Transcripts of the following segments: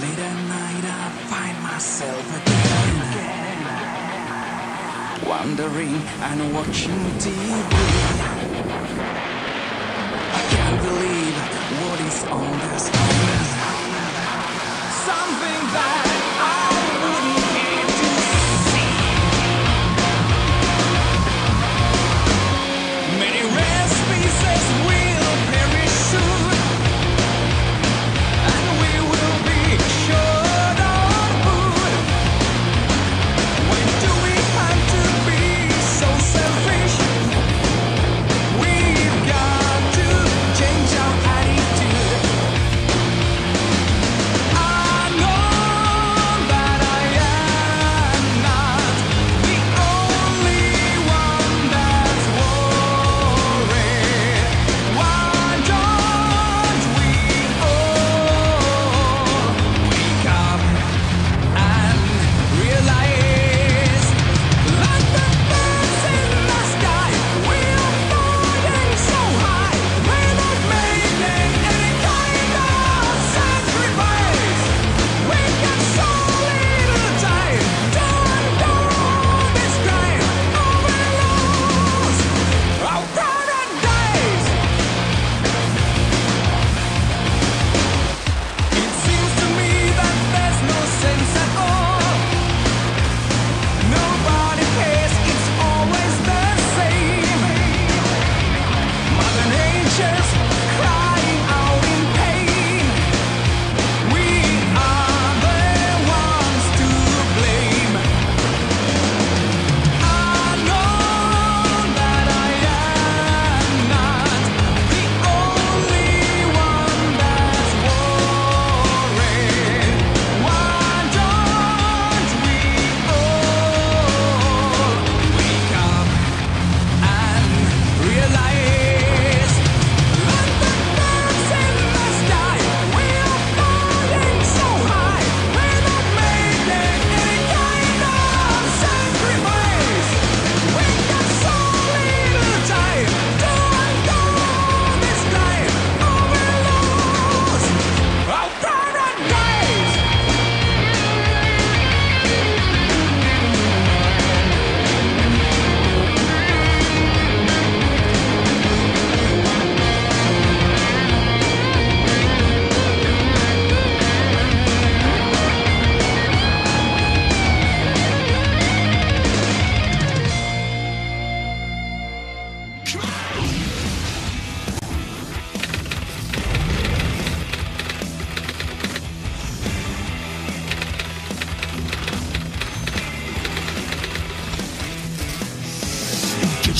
Late at night I find myself again, wondering and watching TV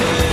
Thank you.